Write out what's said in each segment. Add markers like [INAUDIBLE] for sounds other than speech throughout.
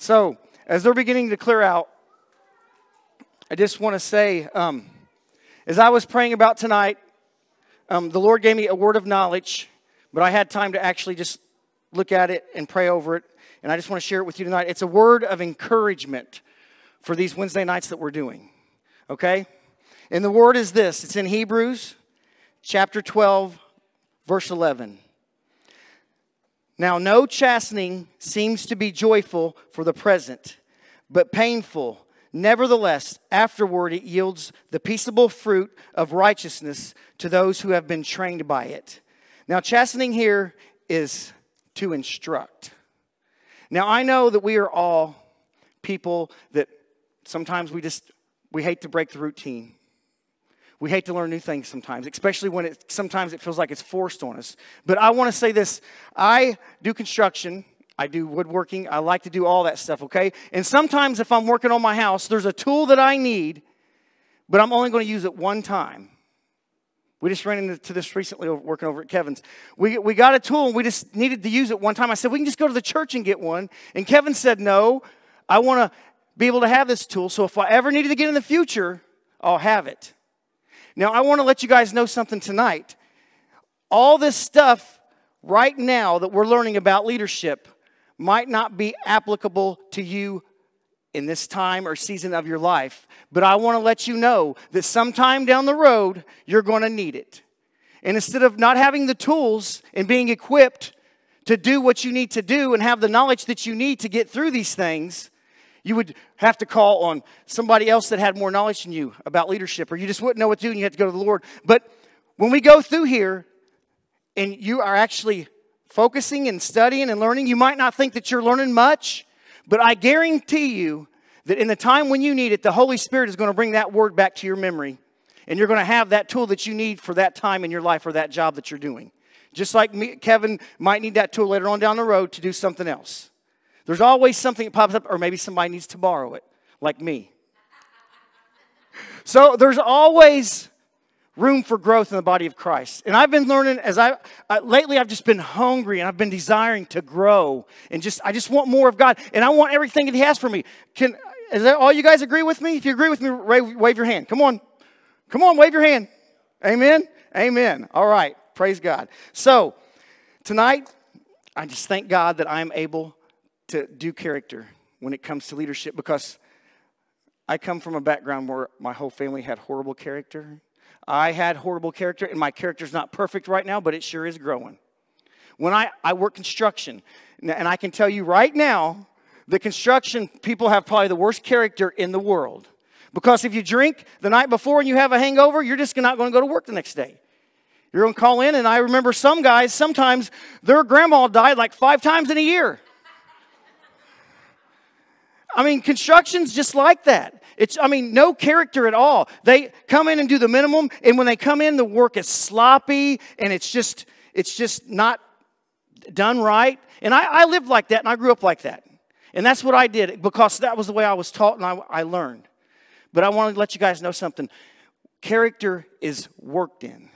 So, as they're beginning to clear out, I just want to say, um, as I was praying about tonight, um, the Lord gave me a word of knowledge, but I had time to actually just look at it and pray over it. And I just want to share it with you tonight. It's a word of encouragement for these Wednesday nights that we're doing. Okay? And the word is this it's in Hebrews chapter 12, verse 11. Now, no chastening seems to be joyful for the present, but painful. Nevertheless, afterward it yields the peaceable fruit of righteousness to those who have been trained by it. Now, chastening here is to instruct. Now, I know that we are all people that sometimes we just we hate to break the routine. We hate to learn new things sometimes, especially when it sometimes it feels like it's forced on us. But I want to say this I do construction, I do woodworking, I like to do all that stuff, okay? And sometimes if I'm working on my house, there's a tool that I need, but I'm only going to use it one time. We just ran into this recently working over at Kevin's. We, we got a tool and we just needed to use it one time. I said, we can just go to the church and get one. And Kevin said, no, I want to be able to have this tool. So if I ever needed to get in the future, I'll have it. Now, I want to let you guys know something tonight. All this stuff right now that we're learning about leadership might not be applicable to you in this time or season of your life, but I want to let you know that sometime down the road, you're going to need it. And instead of not having the tools and being equipped to do what you need to do and have the knowledge that you need to get through these things, you would have to call on somebody else that had more knowledge than you about leadership, or you just wouldn't know what to do and you had to go to the Lord. But when we go through here and you are actually focusing and studying and learning, you might not think that you're learning much, but I guarantee you that in the time when you need it, the Holy Spirit is going to bring that word back to your memory. And you're going to have that tool that you need for that time in your life or that job that you're doing. Just like me, Kevin might need that tool later on down the road to do something else. There's always something that pops up, or maybe somebody needs to borrow it, like me. So there's always room for growth in the body of Christ. And I've been learning as I lately I've just been hungry and I've been desiring to grow and just I just want more of God and I want everything that he has for me. Can is that all you guys agree with me? If you agree with me, wave, wave your hand. Come on. Come on, wave your hand. Amen. Amen. All right. Praise God. So, tonight I just thank God that I'm able to do character when it comes to leadership because I come from a background where my whole family had horrible character. I had horrible character, and my character's not perfect right now, but it sure is growing. When I, I work construction, and I can tell you right now, the construction people have probably the worst character in the world. Because if you drink the night before and you have a hangover, you're just not going to go to work the next day. You're going to call in, and I remember some guys, sometimes their grandma died like five times in a year. I mean, construction's just like that. It's, I mean, no character at all. They come in and do the minimum, and when they come in, the work is sloppy and it's just, it's just not done right. And I, I lived like that and I grew up like that. And that's what I did because that was the way I was taught and I, I learned. But I want to let you guys know something. Character is worked in.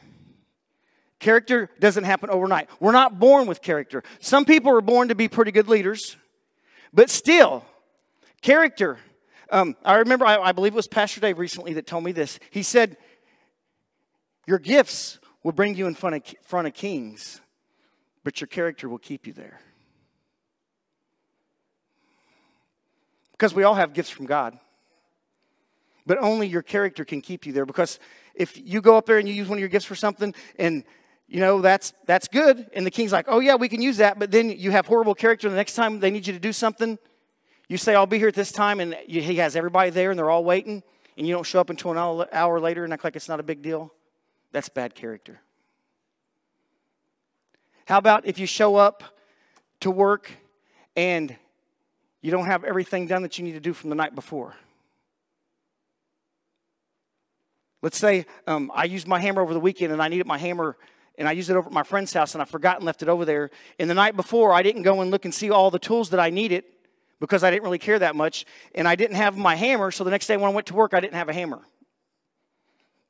Character doesn't happen overnight. We're not born with character. Some people are born to be pretty good leaders, but still, Character. Um, I remember, I, I believe it was Pastor Dave recently that told me this. He said, Your gifts will bring you in front of, front of kings, but your character will keep you there. Because we all have gifts from God. But only your character can keep you there. Because if you go up there and you use one of your gifts for something and you know that's that's good and the king's like oh yeah we can use that but then you have horrible character the next time they need you to do something you say, I'll be here at this time, and he has everybody there and they're all waiting, and you don't show up until an hour later and act like it's not a big deal. That's bad character. How about if you show up to work and you don't have everything done that you need to do from the night before? Let's say um, I used my hammer over the weekend and I needed my hammer and I used it over at my friend's house and I forgot and left it over there. And the night before, I didn't go and look and see all the tools that I needed because I didn't really care that much. And I didn't have my hammer, so the next day when I went to work, I didn't have a hammer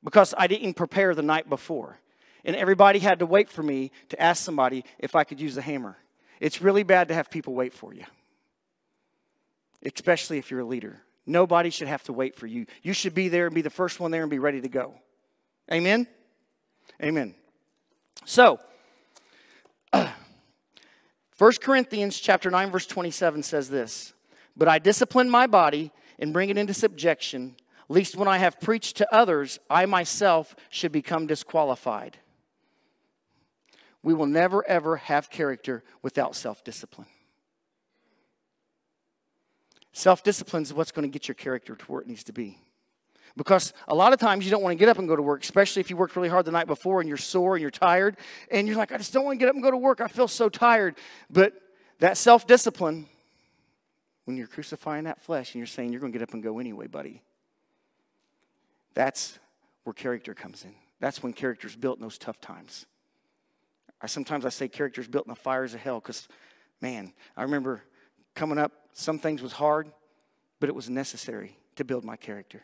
because I didn't prepare the night before. And everybody had to wait for me to ask somebody if I could use the hammer. It's really bad to have people wait for you. especially if you're a leader. Nobody should have to wait for you. You should be there and be the first one there and be ready to go. Amen? Amen. So, 1 Corinthians chapter 9 verse 27 says this, "But I discipline my body and bring it into subjection, lest when I have preached to others, I myself should become disqualified." We will never ever have character without self-discipline. Self discipline is what's going to get your character to where it needs to be. Because a lot of times you don't want to get up and go to work, especially if you worked really hard the night before and you're sore and you're tired, and you're like, I just don't want to get up and go to work. I feel so tired. But that self discipline, when you're crucifying that flesh and you're saying you're going to get up and go anyway, buddy, that's where character comes in. That's when character's built in those tough times. I sometimes I say character's built in the fires of hell because, man, I remember coming up, some things was hard, but it was necessary to build my character.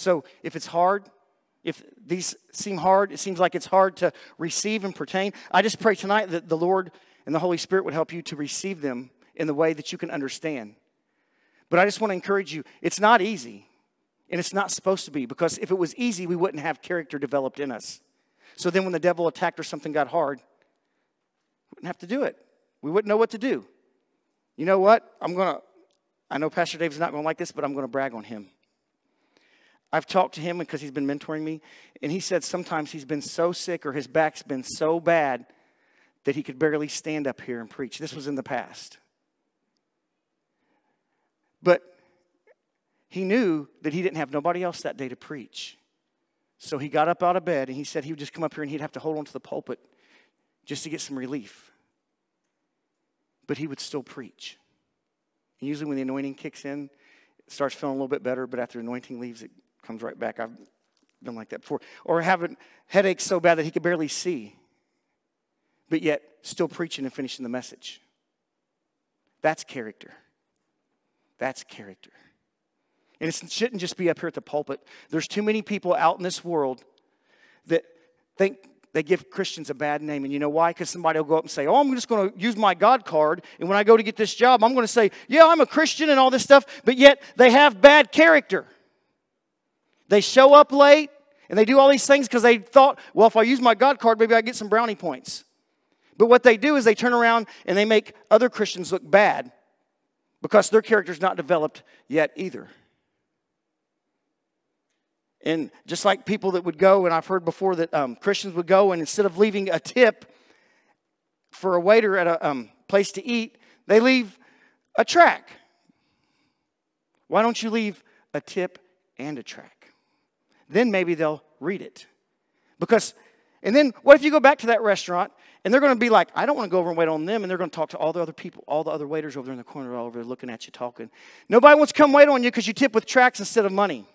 So if it's hard, if these seem hard, it seems like it's hard to receive and pertain. I just pray tonight that the Lord and the Holy Spirit would help you to receive them in the way that you can understand. But I just want to encourage you it's not easy, and it's not supposed to be, because if it was easy, we wouldn't have character developed in us. So then when the devil attacked or something got hard, we wouldn't have to do it. We wouldn't know what to do. You know what? I'm going to, I know Pastor Dave's not going to like this, but I'm going to brag on him. I've talked to him because he's been mentoring me, and he said sometimes he's been so sick or his back's been so bad that he could barely stand up here and preach. This was in the past. But he knew that he didn't have nobody else that day to preach. So he got up out of bed and he said he would just come up here and he'd have to hold on to the pulpit just to get some relief but he would still preach. And usually, when the anointing kicks in, it starts feeling a little bit better, but after anointing leaves, it comes right back. I've been like that before. Or having headaches so bad that he could barely see, but yet still preaching and finishing the message. That's character. That's character. And it shouldn't just be up here at the pulpit. There's too many people out in this world that think they give Christians a bad name. And you know why? Because somebody will go up and say, Oh, I'm just going to use my God card. And when I go to get this job, I'm going to say, Yeah, I'm a Christian and all this stuff. But yet they have bad character. They show up late and they do all these things because they thought, Well, if I use my God card, maybe I get some brownie points. But what they do is they turn around and they make other Christians look bad because their character's not developed yet either. And just like people that would go, and I've heard before that um, Christians would go, and instead of leaving a tip for a waiter at a um, place to eat, they leave a track. Why don't you leave a tip and a track? Then maybe they'll read it. Because, and then what if you go back to that restaurant and they're going to be like, I don't want to go over and wait on them, and they're going to talk to all the other people, all the other waiters over there in the corner, all over there looking at you talking. Nobody wants to come wait on you because you tip with tracks instead of money.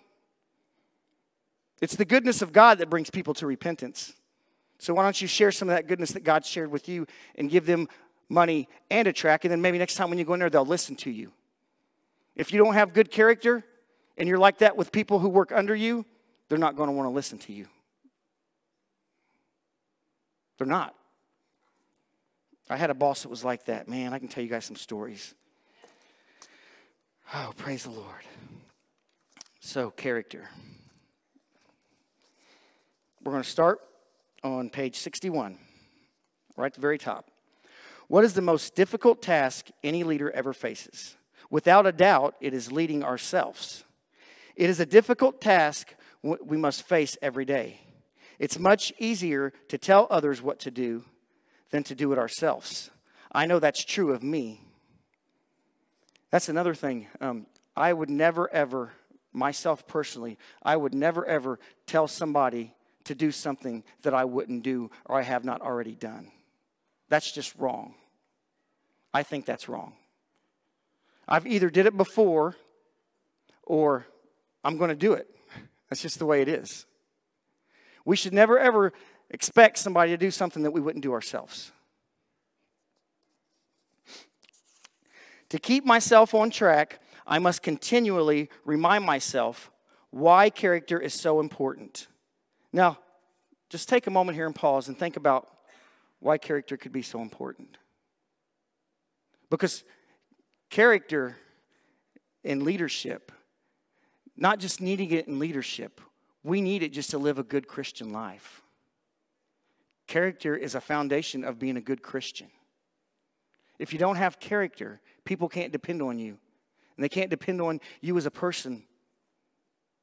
It's the goodness of God that brings people to repentance. So why don't you share some of that goodness that God shared with you and give them money and a track, and then maybe next time when you go in there, they'll listen to you. If you don't have good character and you're like that with people who work under you, they're not going to want to listen to you. They're not. I had a boss that was like that. Man, I can tell you guys some stories. Oh, praise the Lord. So, character. We're going to start on page 61, right at the very top. What is the most difficult task any leader ever faces? Without a doubt, it is leading ourselves. It is a difficult task we must face every day. It's much easier to tell others what to do than to do it ourselves. I know that's true of me. That's another thing. Um, I would never, ever, myself personally, I would never, ever tell somebody to do something that I wouldn't do or I have not already done. That's just wrong. I think that's wrong. I've either did it before or I'm going to do it. That's just the way it is. We should never ever expect somebody to do something that we wouldn't do ourselves. To keep myself on track, I must continually remind myself why character is so important. Now, just take a moment here and pause and think about why character could be so important. Because character in leadership, not just needing it in leadership, we need it just to live a good Christian life. Character is a foundation of being a good Christian. If you don't have character, people can't depend on you. And they can't depend on you as a person.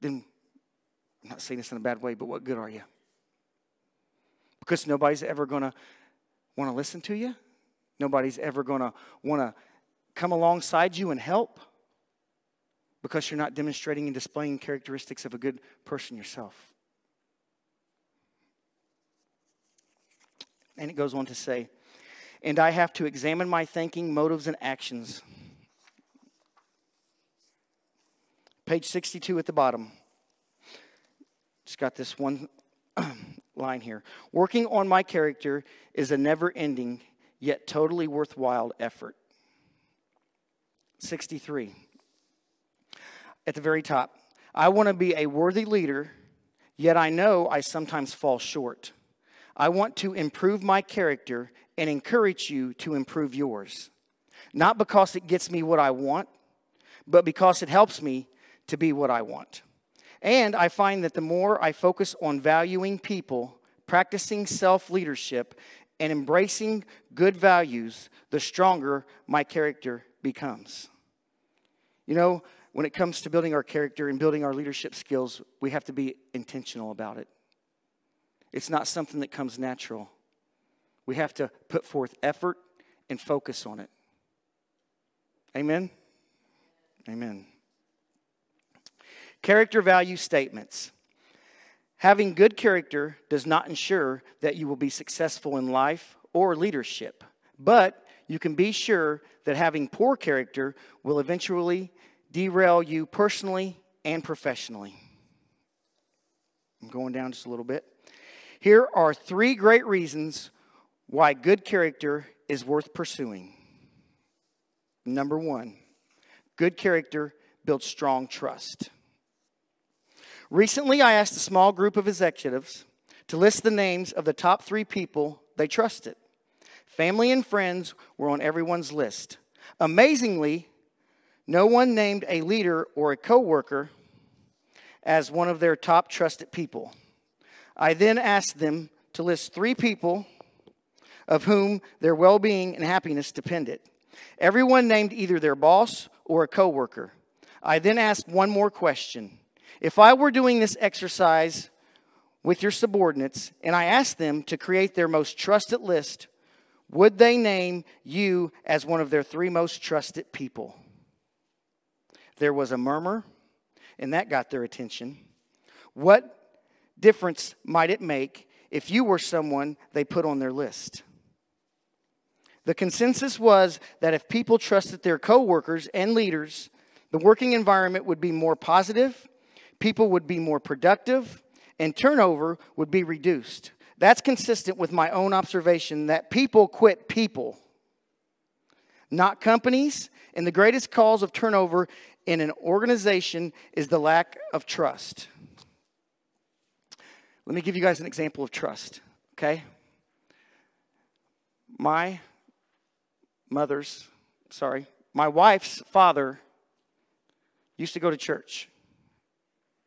Then, I'm not saying this in a bad way, but what good are you? Because nobody's ever going to want to listen to you. Nobody's ever going to want to come alongside you and help because you're not demonstrating and displaying characteristics of a good person yourself. And it goes on to say, and I have to examine my thinking, motives, and actions. Page 62 at the bottom. Just got this one [CLEARS THROAT] line here. Working on my character is a never ending, yet totally worthwhile effort. 63. At the very top, I want to be a worthy leader, yet I know I sometimes fall short. I want to improve my character and encourage you to improve yours. Not because it gets me what I want, but because it helps me to be what I want. And I find that the more I focus on valuing people, practicing self leadership, and embracing good values, the stronger my character becomes. You know, when it comes to building our character and building our leadership skills, we have to be intentional about it. It's not something that comes natural. We have to put forth effort and focus on it. Amen? Amen. Character value statements. Having good character does not ensure that you will be successful in life or leadership, but you can be sure that having poor character will eventually derail you personally and professionally. I'm going down just a little bit. Here are three great reasons why good character is worth pursuing. Number one, good character builds strong trust. Recently, I asked a small group of executives to list the names of the top three people they trusted. Family and friends were on everyone's list. Amazingly, no one named a leader or a coworker as one of their top trusted people. I then asked them to list three people of whom their well-being and happiness depended. Everyone named either their boss or a coworker. I then asked one more question. If I were doing this exercise with your subordinates and I asked them to create their most trusted list, would they name you as one of their three most trusted people? There was a murmur, and that got their attention. What difference might it make if you were someone they put on their list? The consensus was that if people trusted their coworkers and leaders, the working environment would be more positive, people would be more productive, and turnover would be reduced. That's consistent with my own observation that people quit people, not companies. And the greatest cause of turnover in an organization is the lack of trust. Let me give you guys an example of trust, okay? My mother's, sorry, my wife's father used to go to church.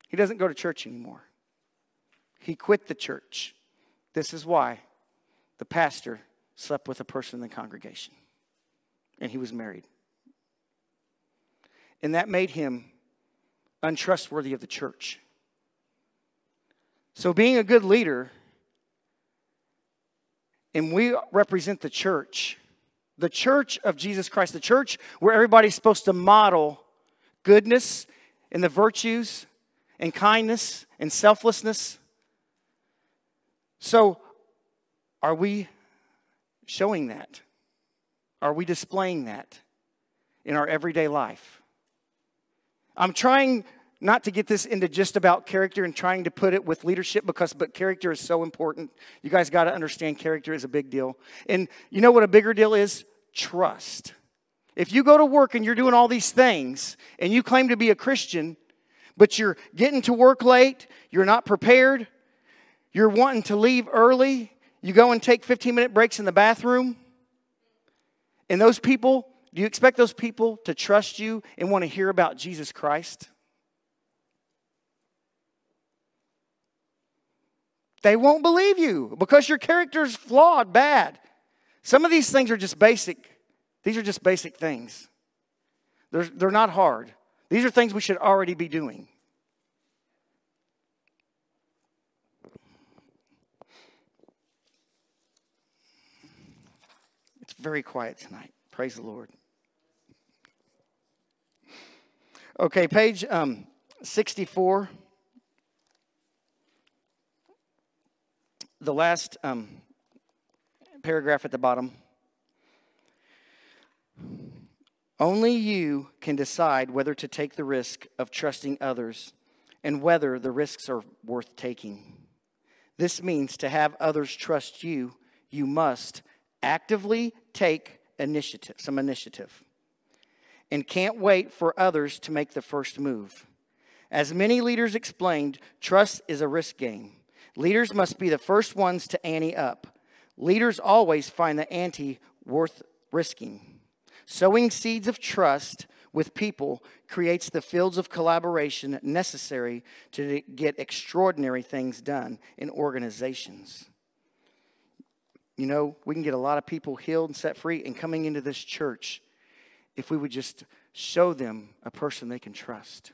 He doesn't go to church anymore. He quit the church. This is why the pastor slept with a person in the congregation, and he was married. And that made him untrustworthy of the church. So, being a good leader, and we represent the church, the church of Jesus Christ, the church where everybody's supposed to model goodness and the virtues and kindness and selflessness. So, are we showing that? Are we displaying that in our everyday life? I'm trying not to get this into just about character and trying to put it with leadership because but character is so important. You guys got to understand character is a big deal. And you know what a bigger deal is? Trust. If you go to work and you're doing all these things and you claim to be a Christian, but you're getting to work late, you're not prepared, you're wanting to leave early, you go and take 15 minute breaks in the bathroom, and those people Do you expect those people to trust you and want to hear about Jesus Christ? They won't believe you because your character is flawed, bad. Some of these things are just basic. These are just basic things. They're, they're not hard. These are things we should already be doing. It's very quiet tonight. Praise the Lord. Okay, page um, 64. The last um, paragraph at the bottom. Only you can decide whether to take the risk of trusting others and whether the risks are worth taking. This means to have others trust you, you must actively take initiative, some initiative, and can't wait for others to make the first move. As many leaders explained, trust is a risk game. Leaders must be the first ones to ante up. Leaders always find the ante worth risking. Sowing seeds of trust with people creates the fields of collaboration necessary to get extraordinary things done in organizations. You know, we can get a lot of people healed and set free and coming into this church if we would just show them a person they can trust.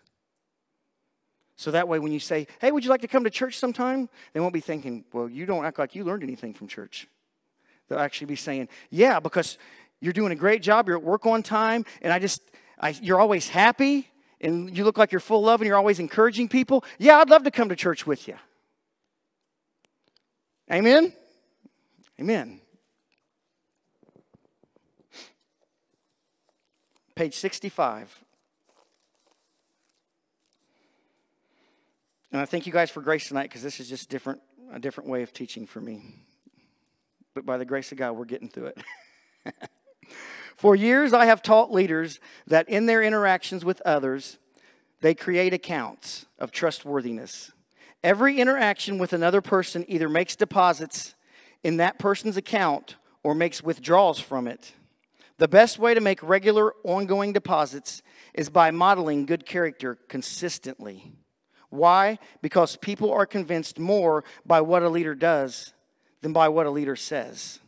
So that way, when you say, Hey, would you like to come to church sometime? They won't be thinking, Well, you don't act like you learned anything from church. They'll actually be saying, Yeah, because you're doing a great job. You're at work on time. And I just, I, you're always happy. And you look like you're full of love and you're always encouraging people. Yeah, I'd love to come to church with you. Amen? Amen. Page 65. And I thank you guys for grace tonight because this is just different, a different way of teaching for me. But by the grace of God, we're getting through it. [LAUGHS] For years, I have taught leaders that in their interactions with others, they create accounts of trustworthiness. Every interaction with another person either makes deposits in that person's account or makes withdrawals from it. The best way to make regular, ongoing deposits is by modeling good character consistently. Why? Because people are convinced more by what a leader does than by what a leader says.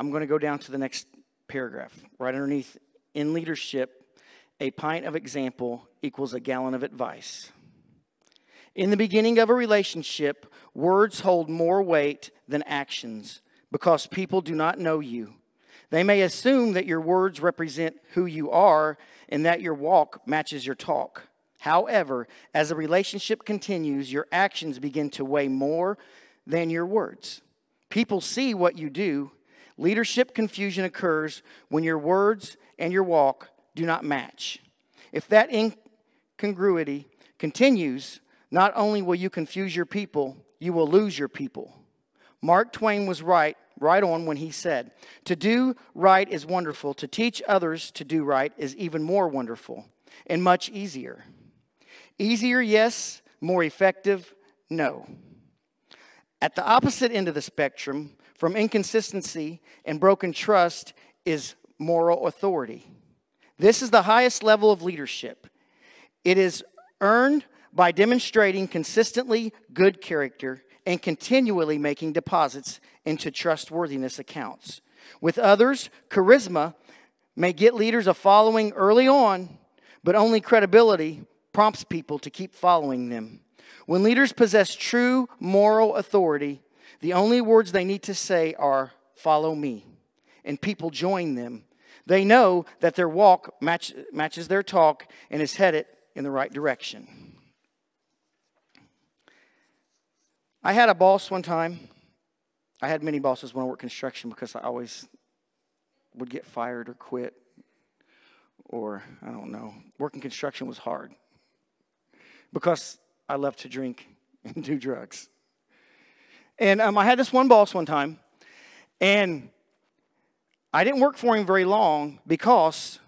I'm going to go down to the next paragraph. Right underneath, in leadership, a pint of example equals a gallon of advice. In the beginning of a relationship, words hold more weight than actions because people do not know you. They may assume that your words represent who you are and that your walk matches your talk. However, as a relationship continues, your actions begin to weigh more than your words. People see what you do Leadership confusion occurs when your words and your walk do not match. If that incongruity continues, not only will you confuse your people, you will lose your people. Mark Twain was right, right on when he said, To do right is wonderful, to teach others to do right is even more wonderful and much easier. Easier, yes. More effective, no. At the opposite end of the spectrum, from inconsistency and broken trust is moral authority. This is the highest level of leadership. It is earned by demonstrating consistently good character and continually making deposits into trustworthiness accounts. With others, charisma may get leaders a following early on, but only credibility prompts people to keep following them. When leaders possess true moral authority, the only words they need to say are, Follow me. And people join them. They know that their walk match, matches their talk and is headed in the right direction. I had a boss one time. I had many bosses when I worked construction because I always would get fired or quit. Or, I don't know, working construction was hard because I love to drink [LAUGHS] and do drugs. And um, I had this one boss one time, and I didn't work for him very long because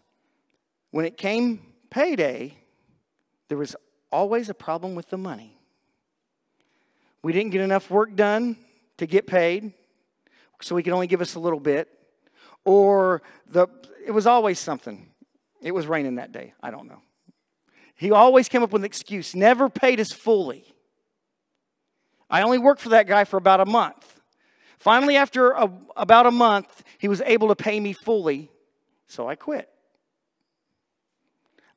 when it came payday, there was always a problem with the money. We didn't get enough work done to get paid so he could only give us a little bit, or the, it was always something. It was raining that day. I don't know. He always came up with an excuse, never paid us fully. I only worked for that guy for about a month. Finally, after a, about a month, he was able to pay me fully, so I quit.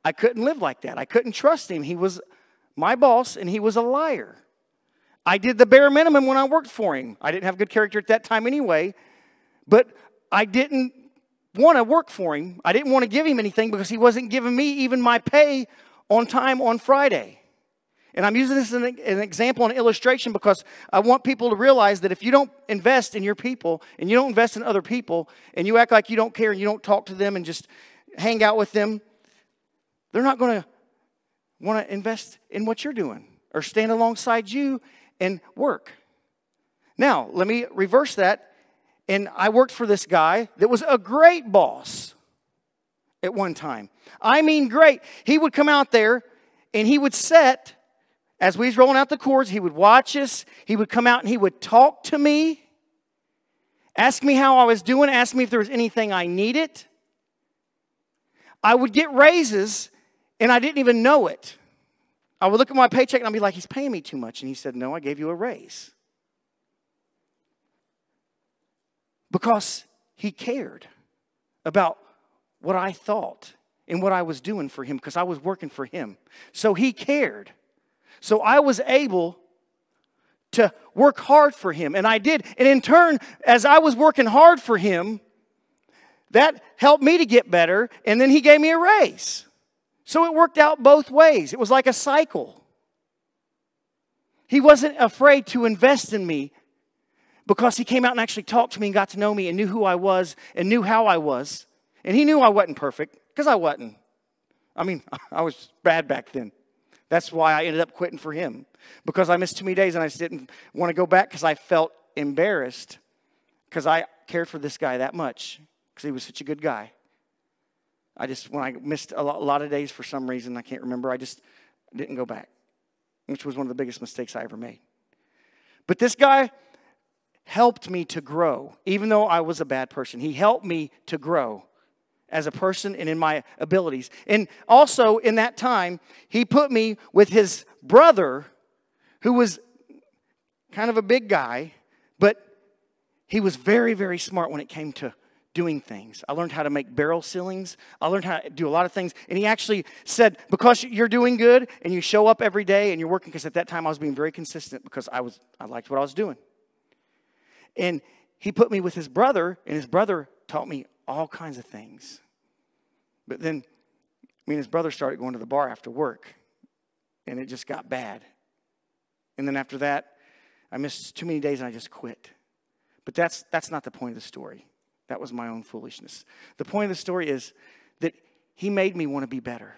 I couldn't live like that. I couldn't trust him. He was my boss and he was a liar. I did the bare minimum when I worked for him. I didn't have good character at that time anyway, but I didn't want to work for him. I didn't want to give him anything because he wasn't giving me even my pay on time on Friday. And I'm using this as an, example and illustration because I want people to realize that if you don't invest in your people and you don't invest in other people and you act like you don't care and you don't talk to them and just hang out with them, they're not going to want to invest in what you're doing or stand alongside you and work. Now, let me reverse that. And I worked for this guy that was a great boss at one time. I mean, great. He would come out there and he would set, as we was rolling out the cords, he would watch us. He would come out and he would talk to me, ask me how I was doing, ask me if there was anything I needed. I would get raises and I didn't even know it. I would look at my paycheck and I'd be like, he's paying me too much. And he said, No, I gave you a raise. Because he cared about what I thought and what I was doing for him because I was working for him. So he cared. So I was able to work hard for him, and I did. And in turn, as I was working hard for him, that helped me to get better, and then he gave me a raise. So it worked out both ways. It was like a cycle. He wasn't afraid to invest in me because he came out and actually talked to me and got to know me and knew who I was and knew how I was. And he knew I wasn't perfect because I wasn't. I mean, [LAUGHS] I was bad back then. That's why I ended up quitting for him because I missed too many days and I just didn't want to go back because I felt embarrassed because I cared for this guy that much because he was such a good guy. I just, when I missed a lot of days for some reason, I can't remember, I just didn't go back, which was one of the biggest mistakes I ever made. But this guy helped me to grow, even though I was a bad person. He helped me to grow as a person and in my abilities. And also in that time, he put me with his brother, who was kind of a big guy, but he was very, very smart when it came to doing things. I learned how to make barrel ceilings. I learned how to do a lot of things. And he actually said, because you're doing good and you show up every day and you're working, because at that time I was being very consistent because I was I liked what I was doing. And he put me with his brother, and his brother taught me all kinds of things. But then me and his brother started going to the bar after work, and it just got bad. And then after that, I missed too many days and I just quit. But that's, that's not the point of the story. That was my own foolishness. The point of the story is that he made me want to be better.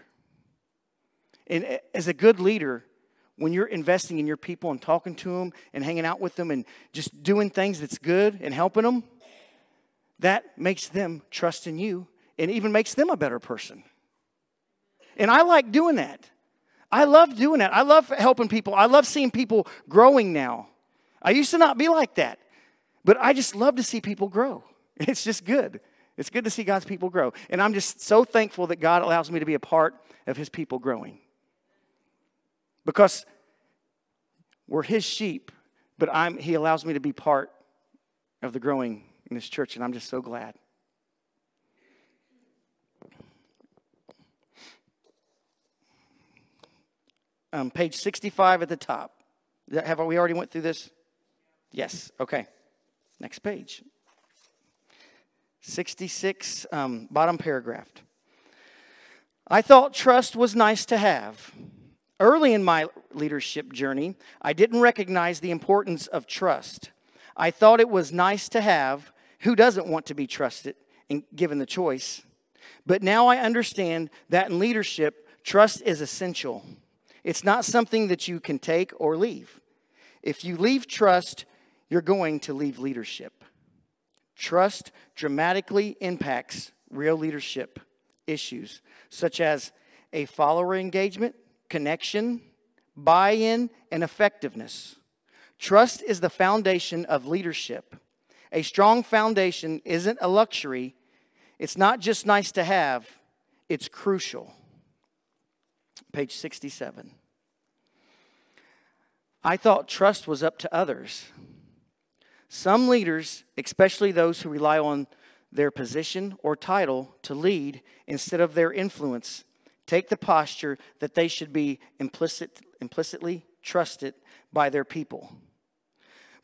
And as a good leader, when you're investing in your people and talking to them and hanging out with them and just doing things that's good and helping them, that makes them trust in you and even makes them a better person. And I like doing that. I love doing that. I love helping people. I love seeing people growing now. I used to not be like that, but I just love to see people grow. [LAUGHS] It's just good. It's good to see God's people grow. And I'm just so thankful that God allows me to be a part of His people growing. Because we're His sheep, but I'm, He allows me to be part of the growing in this church, and I'm just so glad. Um, page 65 at the top. Have we already went through this? Yes. Okay. Next page. 66, um, bottom paragraph. I thought trust was nice to have. Early in my leadership journey, I didn't recognize the importance of trust. I thought it was nice to have. Who doesn't want to be trusted and given the choice? But now I understand that in leadership, trust is essential. It's not something that you can take or leave. If you leave trust, you're going to leave leadership. Trust dramatically impacts real leadership issues, such as a follower engagement, connection, buy in, and effectiveness. Trust is the foundation of leadership. A strong foundation isn't a luxury, it's not just nice to have, it's crucial. Page 67. I thought trust was up to others. Some leaders, especially those who rely on their position or title to lead instead of their influence, take the posture that they should be implicit, implicitly trusted by their people,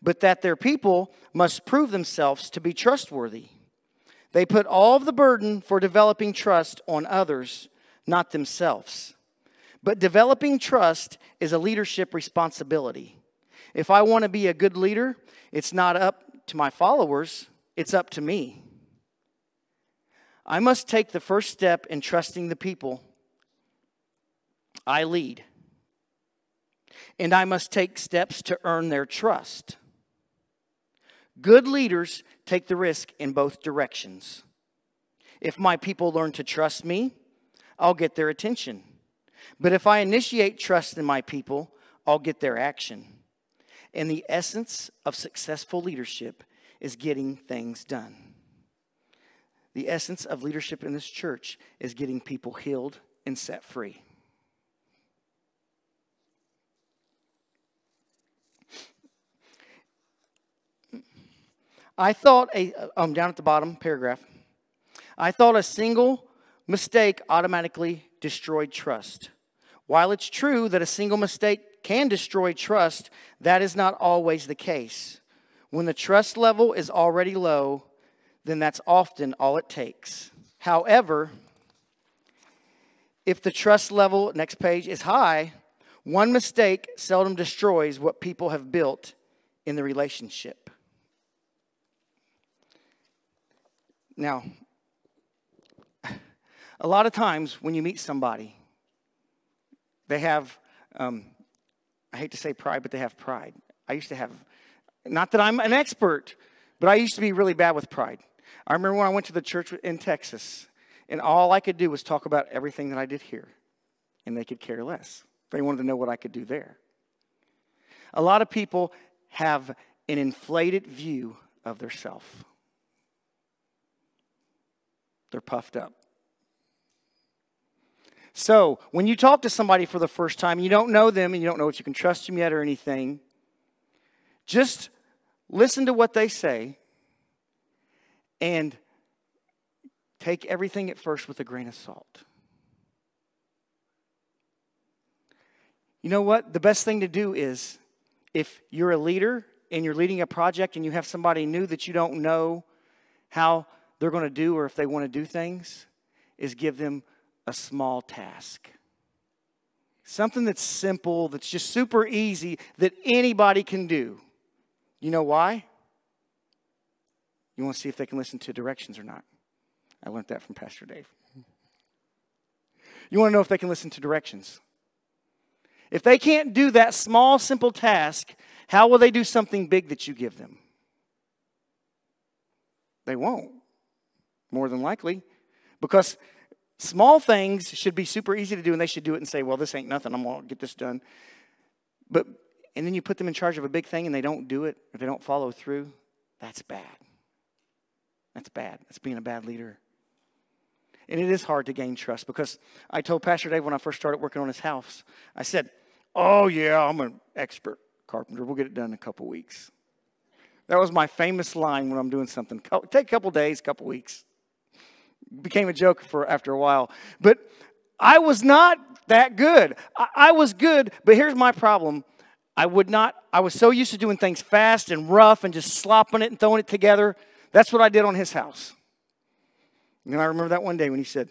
but that their people must prove themselves to be trustworthy. They put all of the burden for developing trust on others, not themselves. But developing trust is a leadership responsibility. If I want to be a good leader, it's not up to my followers, it's up to me. I must take the first step in trusting the people I lead. And I must take steps to earn their trust. Good leaders take the risk in both directions. If my people learn to trust me, I'll get their attention. But if I initiate trust in my people, I'll get their action. And the essence of successful leadership is getting things done. The essence of leadership in this church is getting people healed and set free. I thought a um, down at the bottom paragraph. I thought a single mistake automatically destroyed trust. While it's true that a single mistake can destroy trust, that is not always the case. When the trust level is already low, then that's often all it takes. However, if the trust level, next page, is high, one mistake seldom destroys what people have built in the relationship. Now, [LAUGHS] a lot of times when you meet somebody, they have, um, I hate to say pride, but they have pride. I used to have, not that I'm an expert, but I used to be really bad with pride. I remember when I went to the church in Texas, and all I could do was talk about everything that I did here, and they could care less. They wanted to know what I could do there. A lot of people have an inflated view of their self. They're puffed up. So, when you talk to somebody for the first time, you don't know them and you don't know if you can trust them yet or anything, just listen to what they say and take everything at first with a grain of salt. You know what? The best thing to do is if you're a leader and you're leading a project and you have somebody new that you don't know how they're going to do or if they want to do things, is give them a small task. Something that's simple, that's just super easy, that anybody can do. You know why? You want to see if they can listen to directions or not. I learned that from Pastor Dave. You want to know if they can listen to directions. If they can't do that small, simple task, how will they do something big that you give them? They won't, more than likely, because Small things should be super easy to do, and they should do it and say, Well, this ain't nothing. I'm going to get this done. But, and then you put them in charge of a big thing and they don't do it or they don't follow through. That's bad. That's bad. That's being a bad leader. And it is hard to gain trust because I told Pastor Dave when I first started working on his house, I said, Oh, yeah, I'm an expert carpenter. We'll get it done in a couple weeks. That was my famous line when I'm doing something. Take a couple days, couple weeks became a joke for after a while. But I was not that good. I, I was good, but here's my problem. I would not, I was so used to doing things fast and rough and just slopping it and throwing it together. That's what I did on his house. And I remember that one day when he said,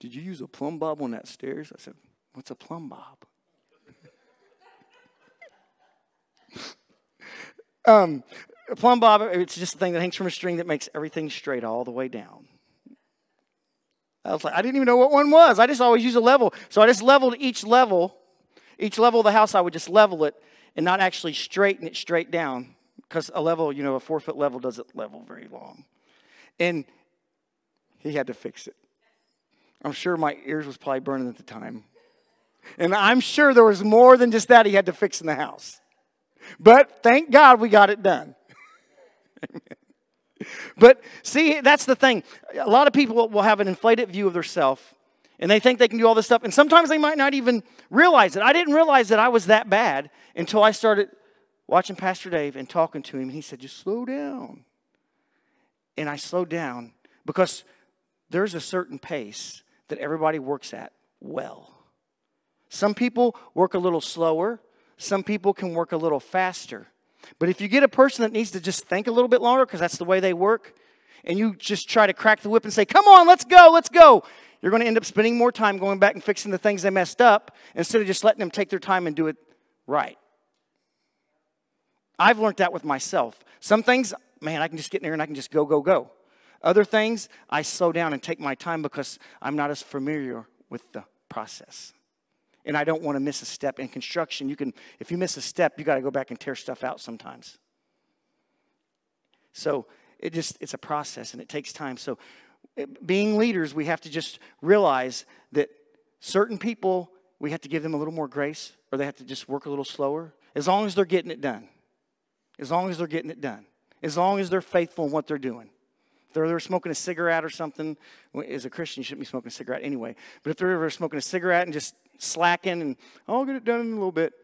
Did you use a plumb bob on that stairs? I said, What's a plumb bob? [LAUGHS] um, a plumb bob, it's just a thing that hangs from a string that makes everything straight all the way down. I was like, I didn't even know what one was. I just always use a level. So I just leveled each level, each level of the house, I would just level it and not actually straighten it straight down. Because a level, you know, a four foot level doesn't level very long. And he had to fix it. I'm sure my ears was probably burning at the time. And I'm sure there was more than just that he had to fix in the house. but thank God we got it done. [LAUGHS] but see, that's the thing. A lot of people will have an inflated view of themselves and they think they can do all this stuff. And sometimes they might not even realize it. I didn't realize that I was that bad until I started watching Pastor Dave and talking to him. And he said, just slow down. And I slowed down because there's a certain pace that everybody works at well. Some people work a little slower, some people can work a little faster. But if you get a person that needs to just think a little bit longer, because that's the way they work, and you just try to crack the whip and say, Come on, let's go, let's go, you're going to end up spending more time going back and fixing the things they messed up instead of just letting them take their time and do it right. I've learned that with myself. Some things, man, I can just get in there and I can just go, go, go. Other things, I slow down and take my time because I'm not as familiar with the process. And I don't want to miss a step in construction. You can, if you miss a step, you got to go back and tear stuff out sometimes. So it just, it's a process and it takes time. So it, being leaders, we have to just realize that certain people, we have to give them a little more grace or they have to just work a little slower as long as they're getting it done. As long as they're getting it done. As long as they're faithful in what they're doing they're, they're smoking a cigarette or something, as a Christian, you shouldn't be smoking a cigarette anyway. But if they're ever smoking a cigarette and just slacking and, oh, I'll get it done in a little bit,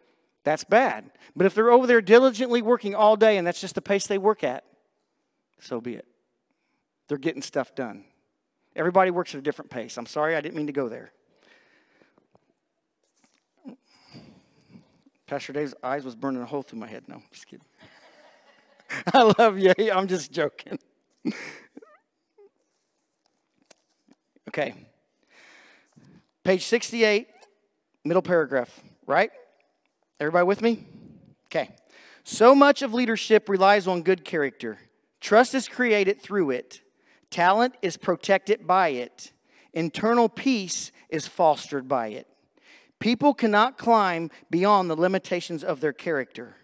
that's bad. But if they're over there diligently working all day and that's just the pace they work at, so be it. They're getting stuff done. Everybody works at a different pace. I'm sorry, I didn't mean to go there. Pastor Dave's eyes was burning a hole through my head. No, just kidding. [LAUGHS] I love you. I'm just joking. Okay. Page 68, middle paragraph, right? Everybody with me? Okay. So much of leadership relies on good character. Trust is created through it, talent is protected by it, internal peace is fostered by it. People cannot climb beyond the limitations of their character.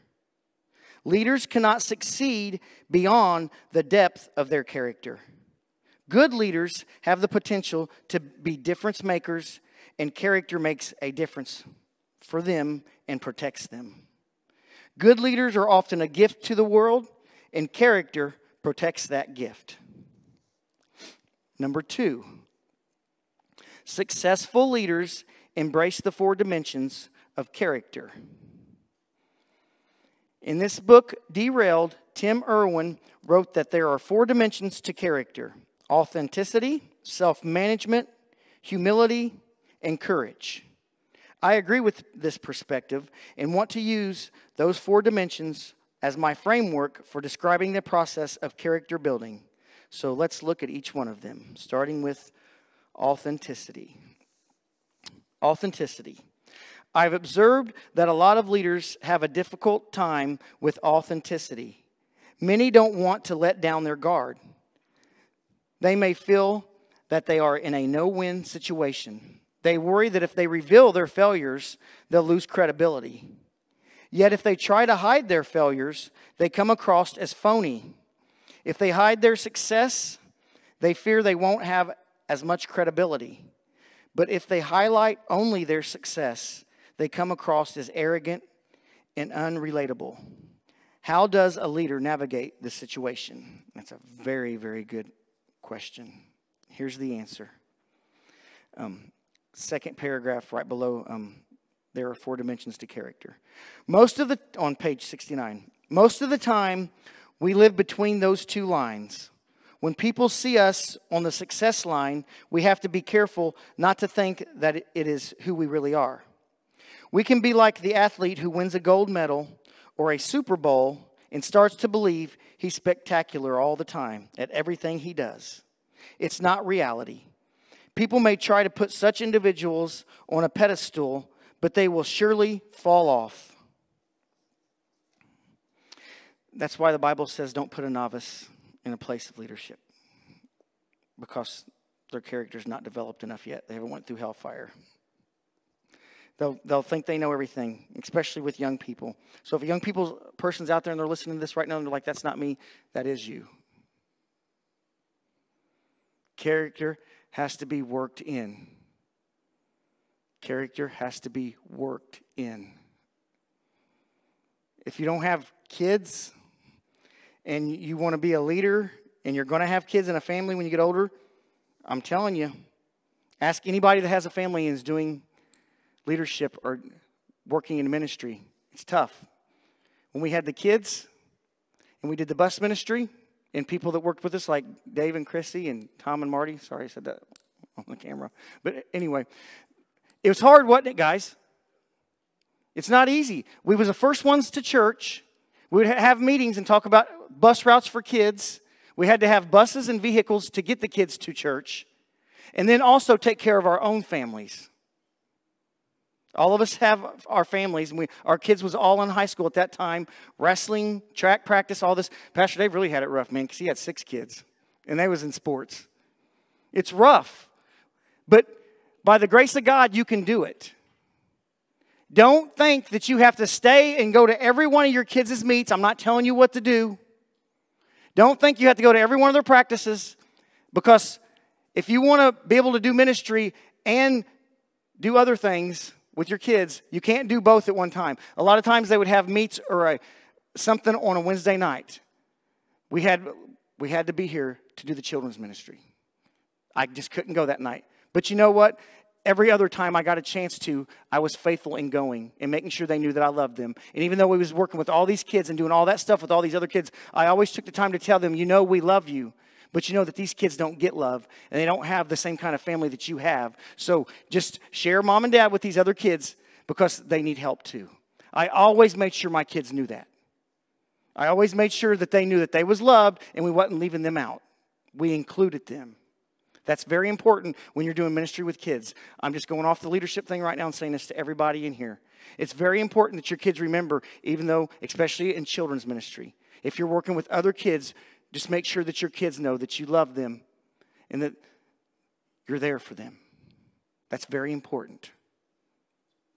Leaders cannot succeed beyond the depth of their character. Good leaders have the potential to be difference makers, and character makes a difference for them and protects them. Good leaders are often a gift to the world, and character protects that gift. Number two, successful leaders embrace the four dimensions of character. In this book, Derailed, Tim Irwin wrote that there are four dimensions to character authenticity, self management, humility, and courage. I agree with this perspective and want to use those four dimensions as my framework for describing the process of character building. So let's look at each one of them, starting with authenticity. Authenticity. I've observed that a lot of leaders have a difficult time with authenticity. Many don't want to let down their guard. They may feel that they are in a no win situation. They worry that if they reveal their failures, they'll lose credibility. Yet, if they try to hide their failures, they come across as phony. If they hide their success, they fear they won't have as much credibility. But if they highlight only their success, they come across as arrogant and unrelatable. How does a leader navigate this situation? That's a very, very good question. Here's the answer. Um, second paragraph right below, um, there are four dimensions to character. Most of the, on page 69, most of the time we live between those two lines. When people see us on the success line, we have to be careful not to think that it is who we really are. We can be like the athlete who wins a gold medal or a Super Bowl and starts to believe he's spectacular all the time at everything he does. It's not reality. People may try to put such individuals on a pedestal, but they will surely fall off. That's why the Bible says don't put a novice in a place of leadership because their character's not developed enough yet. They haven't went through hellfire. They'll, they'll think they know everything, especially with young people. So if a young people person's out there and they're listening to this right now and they're like, that's not me, that is you. Character has to be worked in. Character has to be worked in. if you don't have kids and you want to be a leader and you're going to have kids and a family when you get older, I'm telling you, ask anybody that has a family and is doing leadership or working in ministry. It's tough. When we had the kids and we did the bus ministry, and people that worked with us, like Dave and Chrissy and Tom and Marty. Sorry, I said that on the camera. But anyway, it was hard, wasn't it, guys? It's not easy. We was the first ones to church. We would have meetings and talk about bus routes for kids. We had to have buses and vehicles to get the kids to church. And then also take care of our own families. All of us have our families, and we, our kids was all in high school at that time, wrestling, track practice, all this. Pastor Dave really had it rough, man, because he had six kids, and they was in sports. It's rough, but by the grace of God, you can do it. Don't think that you have to stay and go to every one of your kids' meets. I'm not telling you what to do. Don't think you have to go to every one of their practices because if you want to be able to do ministry and do other things, with your kids, you can't do both at one time. A lot of times they would have meets or a, something on a Wednesday night. We had, we had to be here to do the children's ministry. I just couldn't go that night. But you know what? Every other time I got a chance to, I was faithful in going and making sure they knew that I loved them. And even though we was working with all these kids and doing all that stuff with all these other kids, I always took the time to tell them, you know, we love you. But you know that these kids don't get love and they don't have the same kind of family that you have. So just share mom and dad with these other kids because they need help too. I always made sure my kids knew that. I always made sure that they knew that they was loved and we wasn't leaving them out. We included them. That's very important when you're doing ministry with kids. I'm just going off the leadership thing right now and saying this to everybody in here. It's very important that your kids remember, even though, especially in children's ministry, if you're working with other kids, just make sure that your kids know that you love them and that you're there for them. That's very important.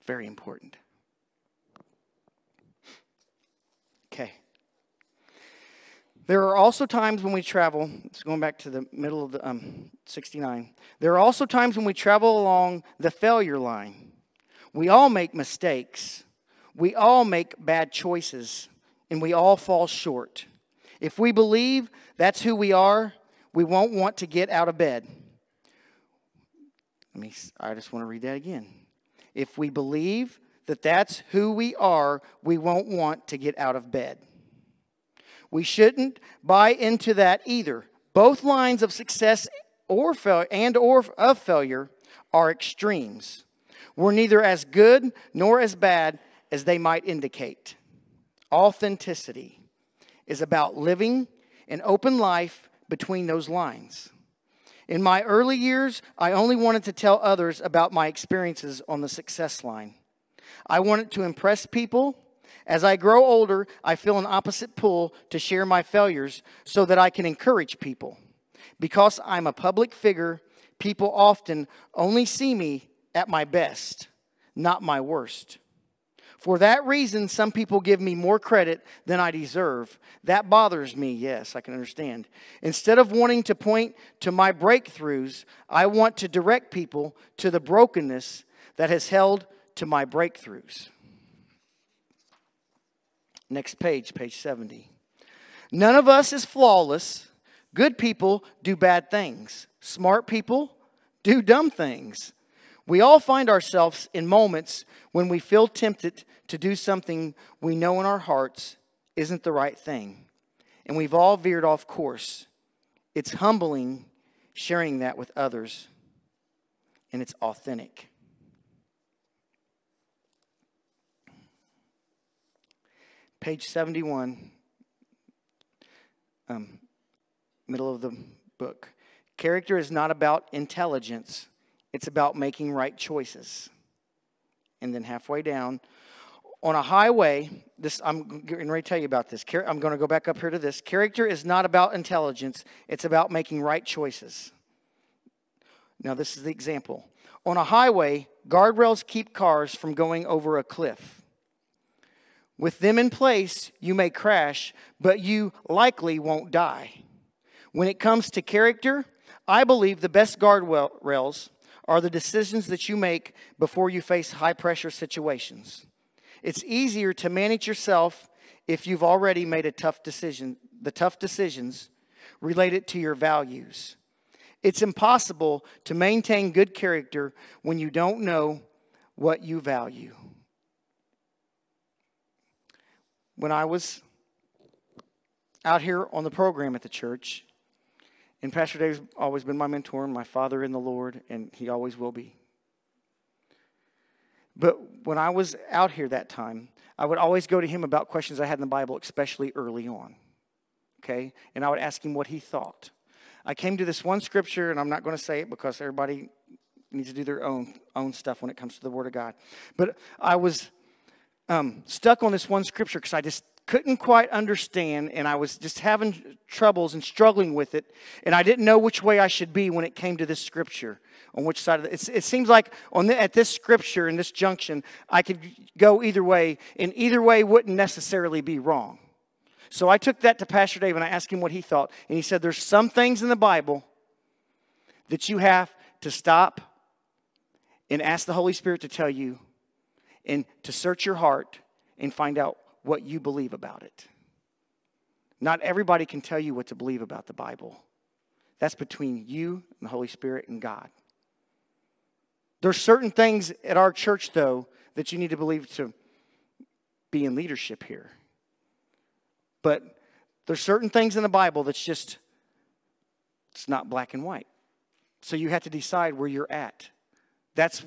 Very important. Okay. There are also times when we travel, it's going back to the middle of the um, 69. There are also times when we travel along the failure line. We all make mistakes. We all make bad choices, and we all fall short. If we believe that's who we are, we won't want to get out of bed. Let me, I just want to read that again. If we believe that that's who we are, we won't want to get out of bed. We shouldn't buy into that either. Both lines of success or failure and or of failure are extremes. We're neither as good nor as bad as they might indicate. Authenticity is about living an open life between those lines. In my early years, I only wanted to tell others about my experiences on the success line. I wanted to impress people. As I grow older, I feel an opposite pull to share my failures so that I can encourage people. Because I'm a public figure, people often only see me at my best, not my worst. For that reason, some people give me more credit than I deserve. That bothers me, yes, I can understand. Instead of wanting to point to my breakthroughs, I want to direct people to the brokenness that has held to my breakthroughs. Next page, page 70. None of us is flawless. Good people do bad things, smart people do dumb things. We all find ourselves in moments when we feel tempted to do something we know in our hearts isn't the right thing. And we've all veered off course. It's humbling sharing that with others, and it's authentic. Page 71, um, middle of the book. Character is not about intelligence, it's about making right choices. And then halfway down, on a highway, this I'm getting ready to tell you about this. I'm going to go back up here to this. Character is not about intelligence, it's about making right choices. Now, this is the example. On a highway, guardrails keep cars from going over a cliff. With them in place, you may crash, but you likely won't die. When it comes to character, I believe the best guardrails are the decisions that you make before you face high pressure situations. It's easier to manage yourself if you've already made a tough decision, the tough decisions related to your values. It's impossible to maintain good character when you don't know what you value. When I was out here on the program at the church, and Pastor Dave's always been my mentor and my father in the Lord, and he always will be. But when I was out here that time, I would always go to him about questions I had in the Bible, especially early on. Okay? And I would ask him what he thought. I came to this one scripture, and I'm not going to say it because everybody needs to do their own, own stuff when it comes to the Word of God. But I was um, stuck on this one scripture because I just couldn't quite understand, and I was just having troubles and struggling with it, and I didn't know which way I should be when it came to this scripture. On which side of it? it seems like on the, at this scripture in this junction, I could go either way, and either way wouldn't necessarily be wrong. So I took that to Pastor Dave and I asked him what he thought, and he said, "There's some things in the Bible that you have to stop and ask the Holy Spirit to tell you, and to search your heart and find out what you believe about it. Not everybody can tell you what to believe about the Bible. That's between you and the Holy Spirit and God. There's certain things at our church, though, that you need to believe to be in leadership here. But there's certain things in the Bible that's just, it's not black and white. So you have to decide where you're at. That's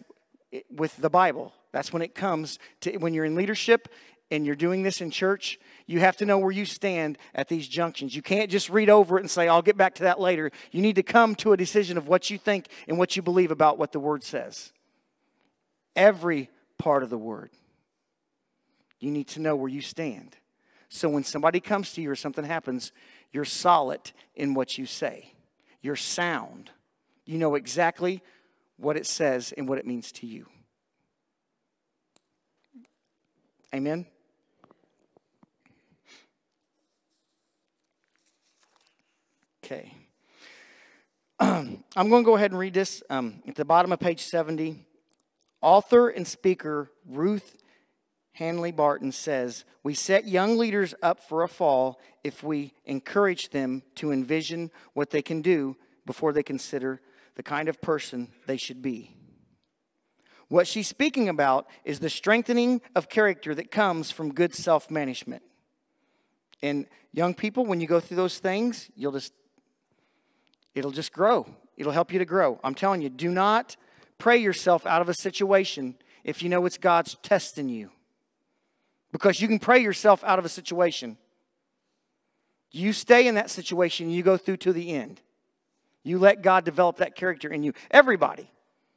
with the Bible. That's when it comes to when you're in leadership and you're doing this in church, you have to know where you stand at these junctions. You can't just read over it and say, I'll get back to that later. You need to come to a decision of what you think and what you believe about what the Word says. Every part of the Word. You need to know where you stand. So when somebody comes to you or something happens, you're solid in what you say, you're sound. You know exactly what it says and what it means to you. Amen? Okay. [CLEARS THROAT] I'm going to go ahead and read this um, at the bottom of page 70. Author and speaker Ruth Haley Barton says, We set young leaders up for a fall if we encourage them to envision what they can do before they consider the kind of person they should be. What she's speaking about is the strengthening of character that comes from good self management. And young people, when you go through those things, you'll just it'll just grow. It'll help you to grow. I'm telling you, do not pray yourself out of a situation if you know it's God's testing you. Because you can pray yourself out of a situation. You stay in that situation, you go through to the end. You let God develop that character in you. Everybody.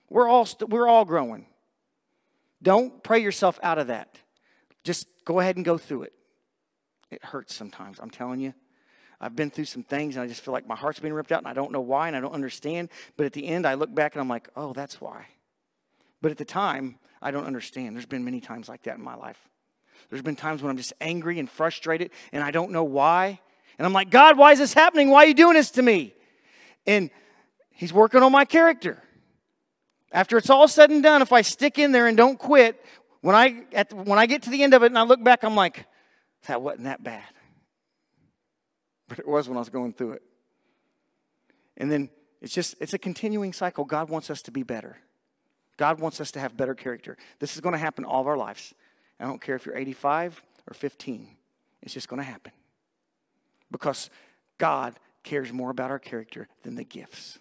We're all, we we're all growing. Don't pray yourself out of that. Just go ahead and go through it. It hurts sometimes, I'm telling you. I've been through some things and I just feel like my heart's being ripped out and I don't know why and I don't understand. But at the end, I look back and I'm like, oh, that's why. But at the time, I don't understand. There's been many times like that in my life. There's been times when I'm just angry and frustrated and I don't know why. And I'm like, God, why is this happening? Why are you doing this to me? And He's working on my character. After it's all said and done, if I stick in there and don't quit, when I, at, when I get to the end of it and I look back, I'm like, that wasn't that bad but it was when I was going through it. And then it's just, it's a continuing cycle. God wants us to be better. God wants us to have better character. This is going to happen all of our lives. I don't care if you're 85 or 15, it's just going to happen. Because God cares more about our character than the gifts.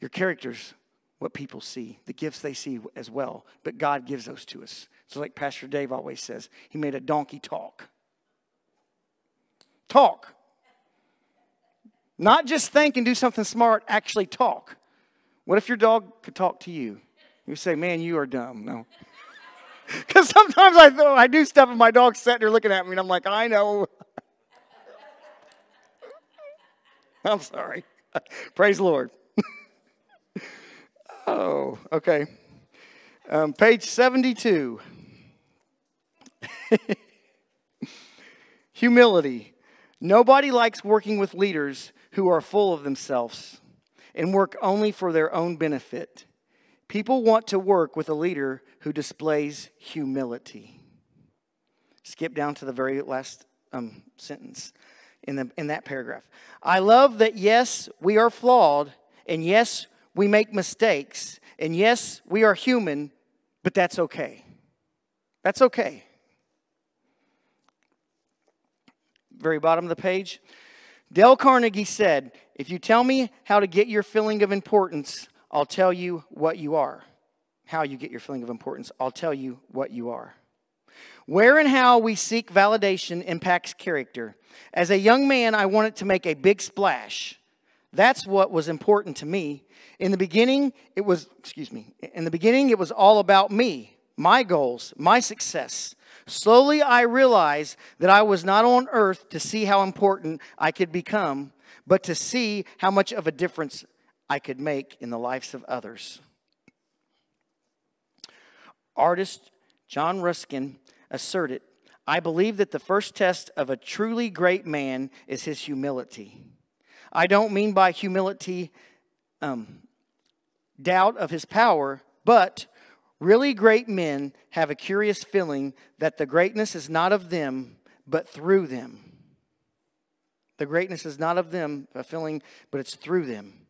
Your character's what people see, the gifts they see as well, but God gives those to us. So, like Pastor Dave always says, he made a donkey talk. Talk. Not just think and do something smart, actually talk. What if your dog could talk to you? You say, man, you are dumb. No. [LAUGHS] Because sometimes I, I do stuff and my dog's sitting there looking at me and I'm like, I know. [LAUGHS] I'm sorry. [LAUGHS] Praise the Lord. oh, okay. Um, page 72. Humility. Nobody likes working with leaders who are full of themselves and work only for their own benefit. People want to work with a leader who displays humility. Skip down to the very last um, sentence in, the, in that paragraph. I love that, yes, we are flawed, and yes, we make mistakes, and yes, we are human, but that's okay. That's okay. Very bottom of the page. Dale Carnegie said, If you tell me how to get your feeling of importance, I'll tell you what you are. How you get your feeling of importance, I'll tell you what you are. Where and how we seek validation impacts character. As a young man, I wanted to make a big splash. That's what was important to me. In the beginning, it was, excuse me, in the beginning, it was all about me, my goals, my success. Slowly, I realized that I was not on earth to see how important I could become, but to see how much of a difference I could make in the lives of others. Artist John Ruskin asserted, I believe that the first test of a truly great man is his humility. I don't mean by humility um, doubt of his power, but really great men have a curious feeling that the greatness is not of them, but through them. The greatness is not of them, a feeling, but it's through them.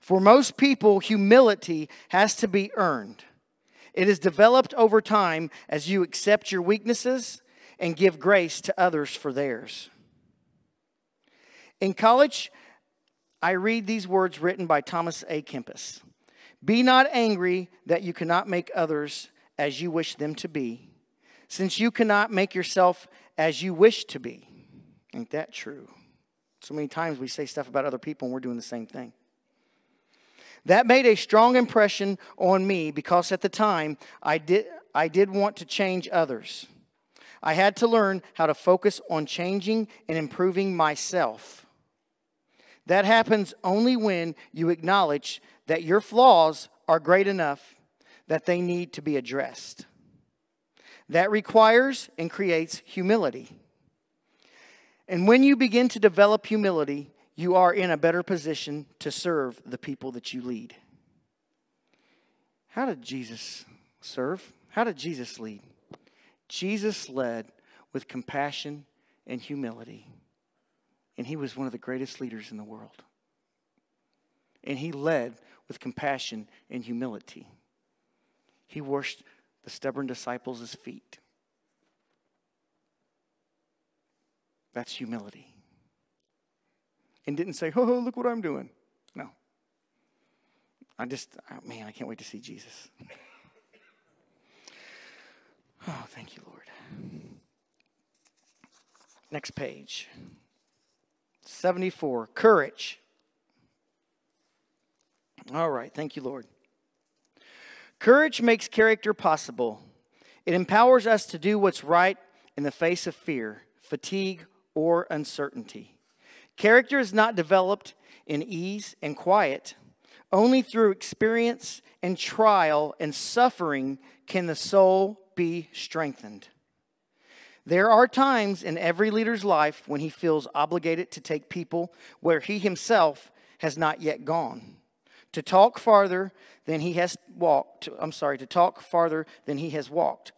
For most people, humility has to be earned. It is developed over time as you accept your weaknesses and give grace to others for theirs. In college, I read these words written by Thomas A. Kempis Be not angry that you cannot make others as you wish them to be, since you cannot make yourself as you wish to be. Ain't that true? So many times we say stuff about other people and we're doing the same thing. That made a strong impression on me because at the time I did, I did want to change others. I had to learn how to focus on changing and improving myself. That happens only when you acknowledge that your flaws are great enough that they need to be addressed. That requires and creates humility. And when you begin to develop humility, you are in a better position to serve the people that you lead. How did Jesus serve? How did Jesus lead? Jesus led with compassion and humility. And he was one of the greatest leaders in the world. And he led with compassion and humility. He washed the stubborn disciples' feet. That's humility and didn't say, oh, look what I'm doing. No. I just, oh, man, I can't wait to see Jesus. [SIGHS] Oh, thank you, Lord. Next page 74, courage. All right, thank you, Lord. Courage makes character possible. It empowers us to do what's right in the face of fear, fatigue, or uncertainty. Character is not developed in ease and quiet. Only through experience and trial and suffering can the soul be strengthened. There are times in every leader's life when he feels obligated to take people where he himself has not yet gone. To talk farther than he has walked, I'm sorry, to talk farther than he has walked.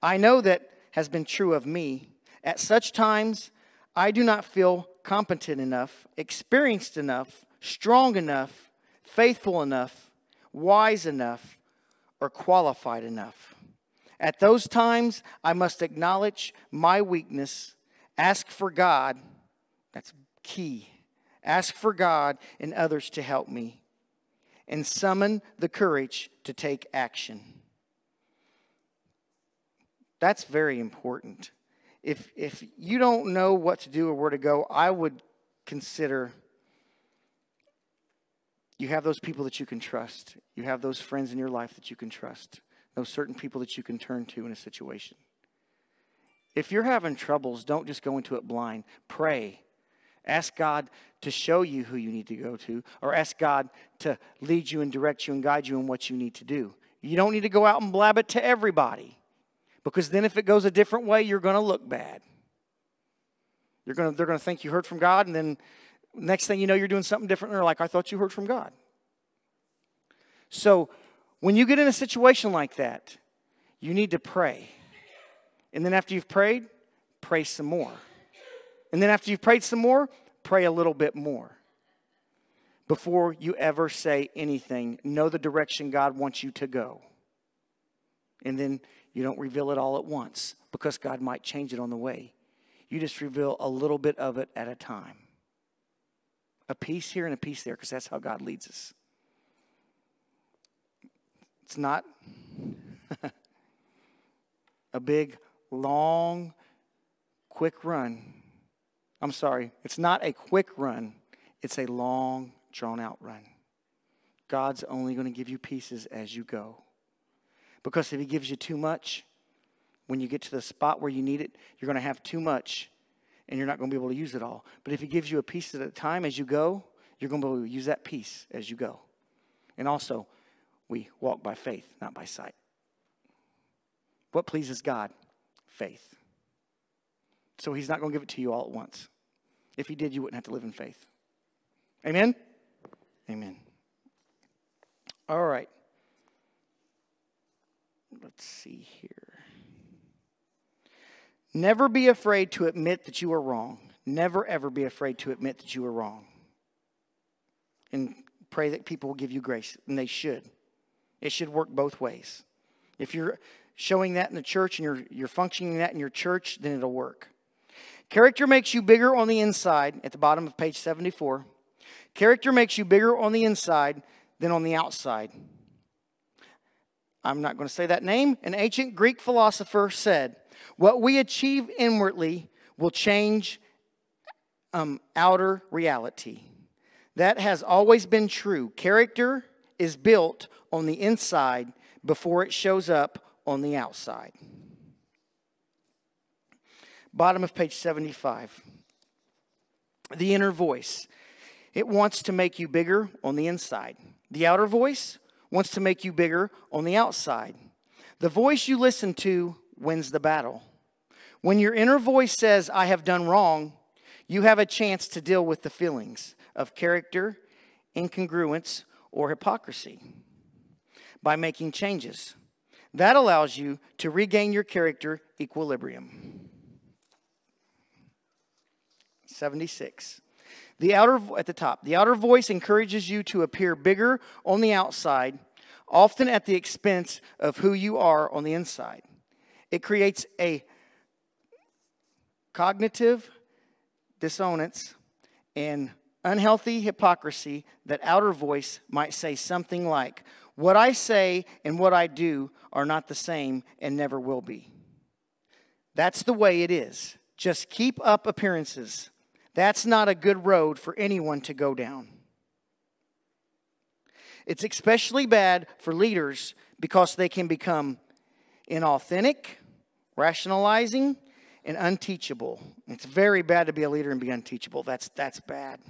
I know that has been true of me. At such times, I do not feel competent enough, experienced enough, strong enough, faithful enough, wise enough, or qualified enough. At those times, I must acknowledge my weakness, ask for God, that's key, ask for God and others to help me, and summon the courage to take action. That's very important if, if you don't know what to do or where to go, I would consider you have those people that you can trust. You have those friends in your life that you can trust. Those certain people that you can turn to in a situation. If you're having troubles, don't just go into it blind. Pray. Ask God to show you who you need to go to, or ask God to lead you and direct you and guide you in what you need to do. You don't need to go out and blab it to everybody. Because then if it goes a different way, you're going to look bad. You're going to, they're going to think you heard from God, and then next thing you know, you're doing something different, and they're like, I thought you heard from God. So when you get in a situation like that, you need to pray. And then after you've prayed, pray some more. And then after you've prayed some more, pray a little bit more. Before you ever say anything, know the direction God wants you to go. And then you don't reveal it all at once because God might change it on the way. You just reveal a little bit of it at a time. A piece here and a piece there because that's how God leads us. It's not [LAUGHS] a big, long, quick run. I'm sorry, it's not a quick run, it's a long, drawn out run. God's only going to give you pieces as you go. Because if He gives you too much, when you get to the spot where you need it, you're going to have too much and you're not going to be able to use it all. But if He gives you a piece at a time as you go, you're going to be able to use that piece as you go. And also, we walk by faith, not by sight. What pleases God? Faith. So He's not going to give it to you all at once. If He did, you wouldn't have to live in faith. Amen? Amen. All right. Let's see here. Never be afraid to admit that you are wrong. Never, ever be afraid to admit that you are wrong. And pray that people will give you grace, and they should. It should work both ways. If you're showing that in the church and you're, you're functioning that in your church, then it'll work. Character makes you bigger on the inside, at the bottom of page 74. Character makes you bigger on the inside than on the outside. I'm not going to say that name. An ancient Greek philosopher said, What we achieve inwardly will change um, outer reality. That has always been true. Character is built on the inside before it shows up on the outside. Bottom of page 75. The inner voice. It wants to make you bigger on the inside. The outer voice wants to make you bigger on the outside. The voice you listen to wins the battle. When your inner voice says, I have done wrong, you have a chance to deal with the feelings of character, incongruence, or hypocrisy by making changes. That allows you to regain your character equilibrium. 76. The outer at the top, the outer voice encourages you to appear bigger on the outside, often at the expense of who you are on the inside. It creates a cognitive dissonance and unhealthy hypocrisy that outer voice might say something like, What I say and what I do are not the same and never will be. That's the way it is. Just keep up appearances. That's not a good road for anyone to go down. It's especially bad for leaders because they can become inauthentic, rationalizing, and unteachable. It's very bad to be a leader and be unteachable. That's, that's bad,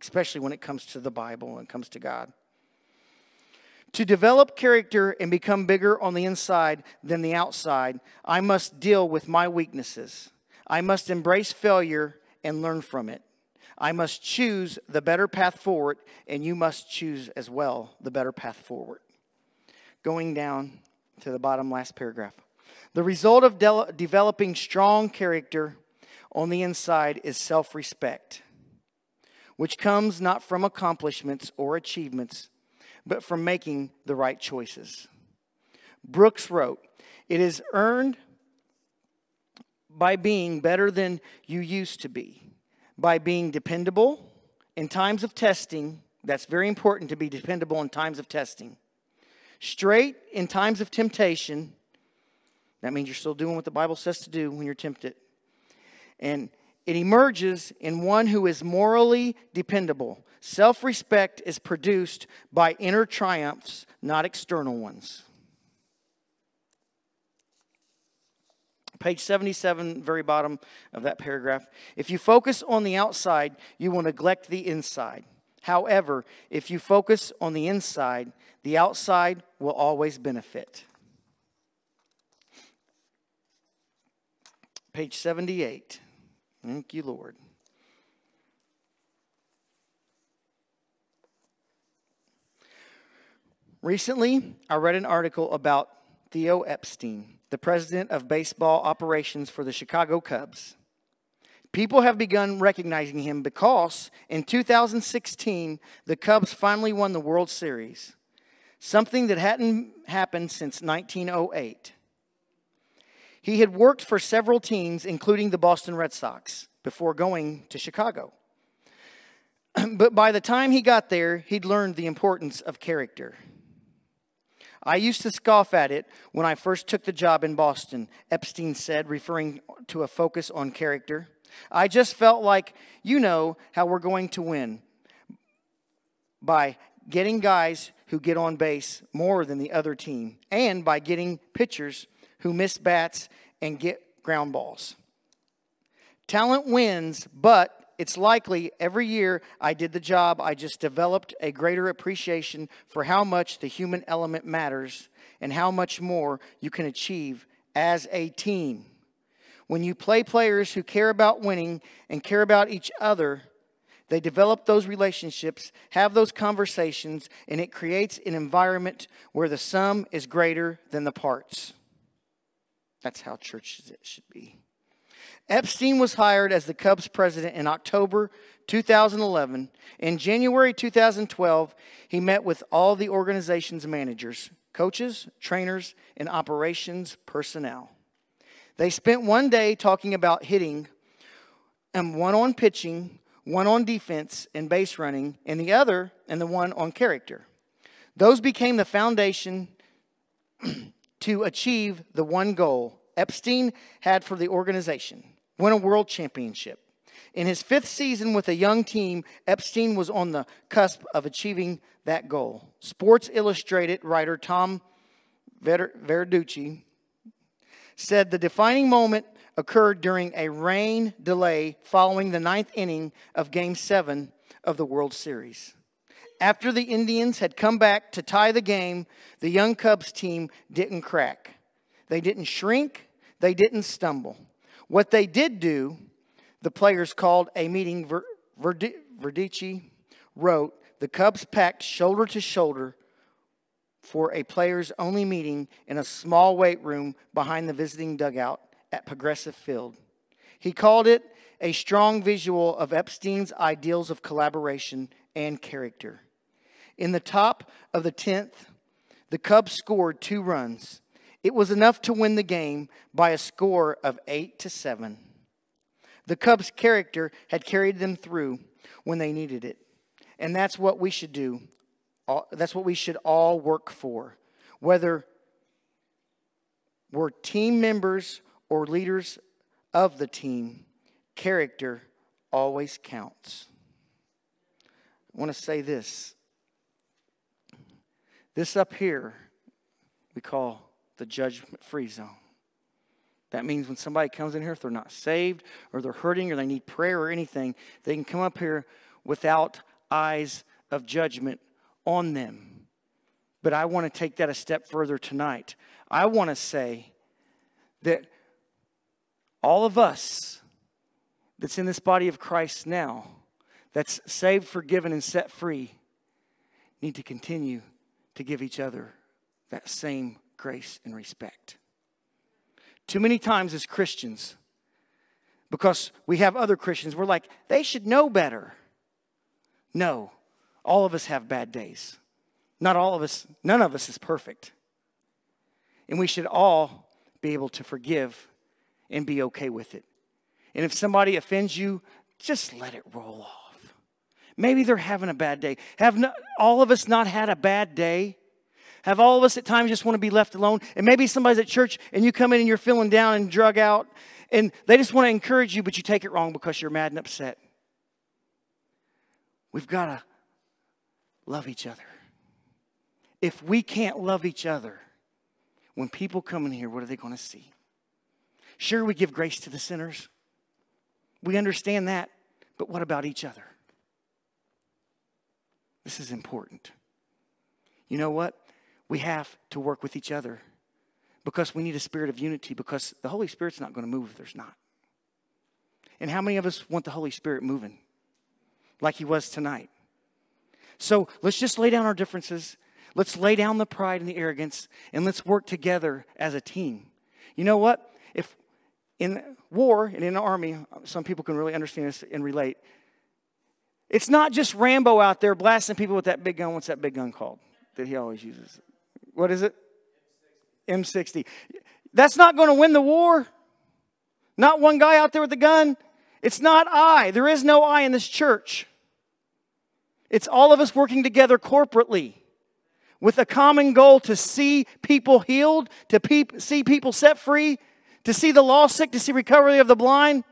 especially when it comes to the Bible and comes to God. To develop character and become bigger on the inside than the outside, I must deal with my weaknesses. I must embrace failure and learn from it. I must choose the better path forward, and you must choose as well the better path forward. Going down to the bottom last paragraph. The result of de- developing strong character on the inside is self respect, which comes not from accomplishments or achievements, but from making the right choices. Brooks wrote, It is earned by being better than you used to be, by being dependable in times of testing. That's very important to be dependable in times of testing. Straight in times of temptation. That means you're still doing what the Bible says to do when you're tempted. And it emerges in one who is morally dependable. Self respect is produced by inner triumphs, not external ones. Page 77, very bottom of that paragraph. If you focus on the outside, you will neglect the inside. However, if you focus on the inside, the outside will always benefit. Page 78. Thank you, Lord. Recently, I read an article about Theo Epstein, the president of baseball operations for the Chicago Cubs. People have begun recognizing him because in 2016, the Cubs finally won the World Series, something that hadn't happened since 1908. He had worked for several teams, including the Boston Red Sox, before going to Chicago. [CLEARS THROAT] but by the time he got there, he'd learned the importance of character. I used to scoff at it when I first took the job in Boston, Epstein said, referring to a focus on character. I just felt like, you know how we're going to win by getting guys who get on base more than the other team, and by getting pitchers who miss bats and get ground balls. Talent wins, but it's likely every year I did the job, I just developed a greater appreciation for how much the human element matters and how much more you can achieve as a team. When you play players who care about winning and care about each other, they develop those relationships, have those conversations, and it creates an environment where the sum is greater than the parts. That's how churches should be. Epstein was hired as the Cubs president in October 2011. In January 2012, he met with all the organization's managers, coaches, trainers, and operations personnel. They spent one day talking about hitting, and one on pitching, one on defense and base running, and the other and the one on character. Those became the foundation [CLEARS THROAT] to achieve the one goal Epstein had for the organization win a world championship. In his fifth season with a young team, Epstein was on the cusp of achieving that goal. Sports Illustrated writer Tom Verducci said the defining moment occurred during a rain delay following the ninth inning of Game 7 of the World Series. After the Indians had come back to tie the game, the young Cubs team didn't crack. They didn't shrink, they didn't stumble. What they did do, the players called a meeting. Ver, Verducci wrote, the Cubs packed shoulder to shoulder for a players only meeting in a small weight room behind the visiting dugout at Progressive Field. He called it a strong visual of Epstein's ideals of collaboration and character. In the top of the 10th, the Cubs scored two runs. It was enough to win the game by a score of 8 to 7. The Cubs' character had carried them through when they needed it. And that's what we should do. That's what we should all work for. Whether we're team members or leaders of the team, character always counts. I want to say this. This up here we call the judgment free zone. That means when somebody comes in here, if they're not saved or they're hurting or they need prayer or anything, they can come up here without eyes of judgment on them. But I want to take that a step further tonight. I want to say that all of us that's in this body of Christ now, that's saved, forgiven, and set free, need to continue to give each other that same grace and respect. Too many times as Christians, because we have other Christians, we're like, they should know better. No, all of us have bad days. Not all of us, none of us is perfect. And we should all be able to forgive and be okay with it. And if somebody offends you, just let it roll off. Maybe they're having a bad day. Have not, all of us not had a bad day? Have all of us at times just want to be left alone? And maybe somebody's at church and you come in and you're feeling down and drug out and they just want to encourage you, but you take it wrong because you're mad and upset. We've got to love each other. If we can't love each other, when people come in here, what are they going to see? Sure, we give grace to the sinners. We understand that. But what about each other? This is important. You know what? We have to work with each other because we need a spirit of unity because the Holy Spirit's not going to move if there's not. And how many of us want the Holy Spirit moving like He was tonight? So let's just lay down our differences. Let's lay down the pride and the arrogance and let's work together as a team. You know what? If in war and in the army, some people can really understand this and relate. It's not just Rambo out there blasting people with that big gun. What's that big gun called that he always uses? What is it? M60. That's not going to win the war. Not one guy out there with a gun. It's not I. There is no I in this church. It's all of us working together corporately with a common goal to see people healed, to see people set free, to see the lost sick, to see recovery of the blind.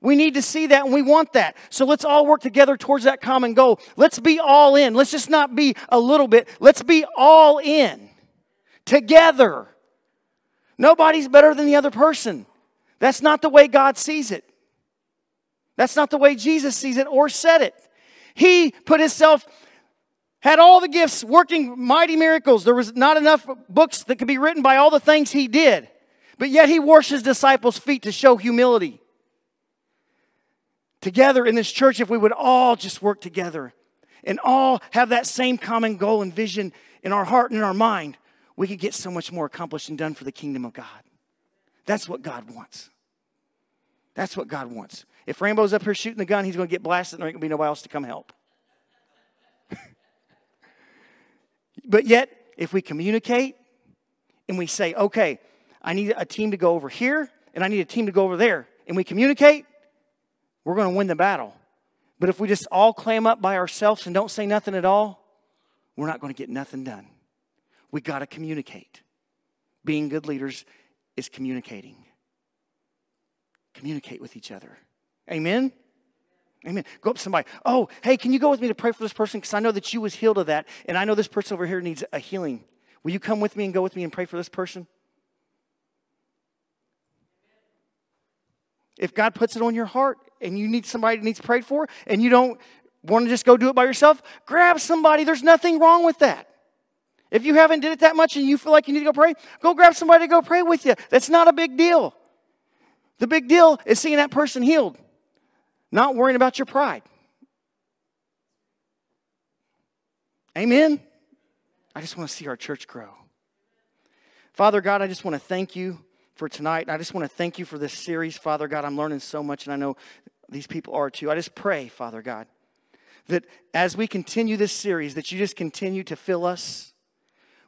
We need to see that and we want that. So let's all work together towards that common goal. Let's be all in. Let's just not be a little bit. Let's be all in together. Nobody's better than the other person. That's not the way God sees it. That's not the way Jesus sees it or said it. He put himself, had all the gifts, working mighty miracles. There was not enough books that could be written by all the things he did. But yet he washed his disciples' feet to show humility. Together in this church, if we would all just work together and all have that same common goal and vision in our heart and in our mind, we could get so much more accomplished and done for the kingdom of God. That's what God wants. That's what God wants. If Rambo's up here shooting the gun, he's going to get blasted and there ain't going to be nobody else to come help. [LAUGHS] but yet, if we communicate and we say, okay, I need a team to go over here and I need a team to go over there, and we communicate, we're going to win the battle. But if we just all clam up by ourselves and don't say nothing at all, we're not going to get nothing done. We got to communicate. Being good leaders is communicating. Communicate with each other. Amen? Amen. Go up to somebody. Oh, hey, can you go with me to pray for this person? Because I know that you was healed of that, and I know this person over here needs a healing. Will you come with me and go with me and pray for this person? If God puts it on your heart and you need somebody that needs prayed for, and you don't want to just go do it by yourself, grab somebody. There's nothing wrong with that. If you haven't did it that much and you feel like you need to go pray, go grab somebody to go pray with you. That's not a big deal. The big deal is seeing that person healed, not worrying about your pride. Amen. I just want to see our church grow. Father God, I just want to thank you for tonight. I just want to thank you for this series, Father God. I'm learning so much, and I know these people are too. I just pray, Father God, that as we continue this series, that you just continue to fill us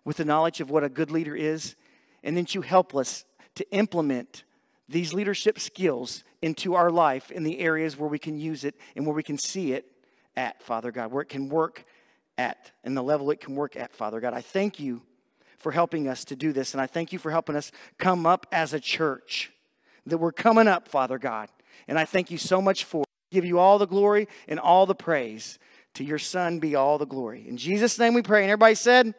with the knowledge of what a good leader is, and then you help us to implement these leadership skills into our life in the areas where we can use it and where we can see it at, Father God, where it can work at, and the level it can work at, Father God. I thank you for helping us to do this, and I thank you for helping us come up as a church. That we're coming up, Father God. And I thank you so much for it. Give you all the glory and all the praise. To your Son be all the glory. In Jesus' name we pray. And everybody said,